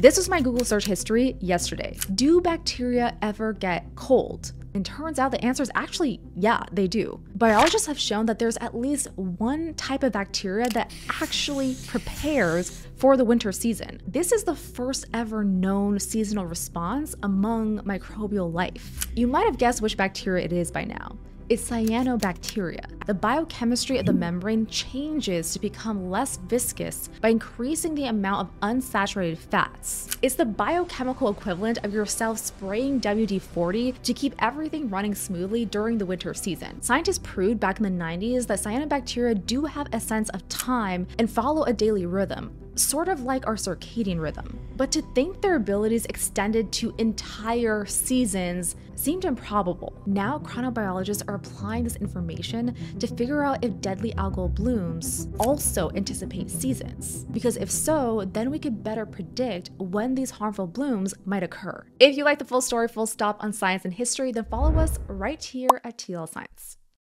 This was my Google search history yesterday. Do bacteria ever get cold? And turns out the answer is actually, yeah, they do. Biologists have shown that there's at least one type of bacteria that actually prepares for the winter season. This is the first ever known seasonal response among microbial life. You might have guessed which bacteria it is by now is cyanobacteria. The biochemistry of the membrane changes to become less viscous by increasing the amount of unsaturated fats. It's the biochemical equivalent of yourself spraying WD-40 to keep everything running smoothly during the winter season. Scientists proved back in the 90s that cyanobacteria do have a sense of time and follow a daily rhythm, sort of like our circadian rhythm. But to think their abilities extended to entire seasons seemed improbable. Now, chronobiologists are applying this information to figure out if deadly algal blooms also anticipate seasons. Because if so, then we could better predict when these harmful blooms might occur. If you like the full story, full stop on science and history, then follow us right here at TL Science.